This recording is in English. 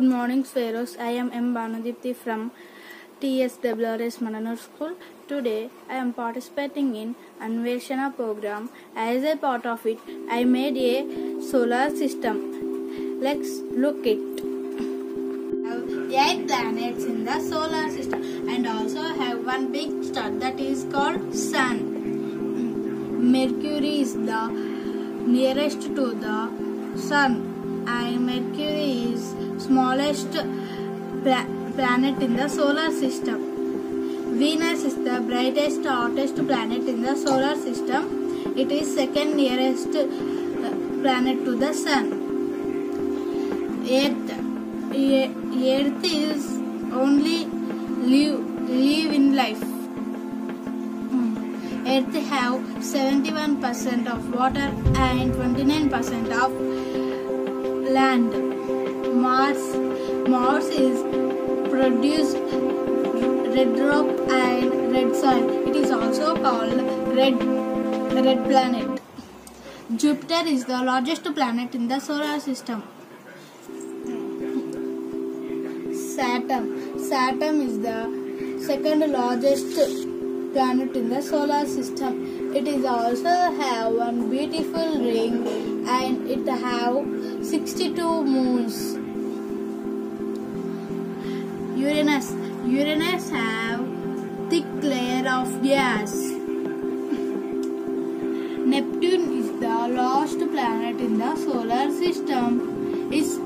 Good morning, Swaeros. I am M. Bhanudeepthi from TSWRS Mannanur School. Today, I am participating in Anveshana program. As a part of it, I made a solar system. Let's look it. Eight planets in the solar system, and also have one big star that is called Sun. Mercury is the nearest to the Sun, Mercury is smallest pla- planet in the solar system. Venus is the brightest, hottest planet in the solar system. It is second nearest uh, planet to the Sun. Earth, Earth is only live, live in life. Hmm. Earth have 71% of water and 29% of land. Mars, Mars is produced red rock and red soil. It is also called red red planet. Jupiter is the largest planet in the solar system. Saturn. Saturn is the second largest planet in the solar system. It is also have one beautiful ring and it have 62 moons. Uranus. Uranus have thick layer of gas. Neptune is the last planet in the solar system. Its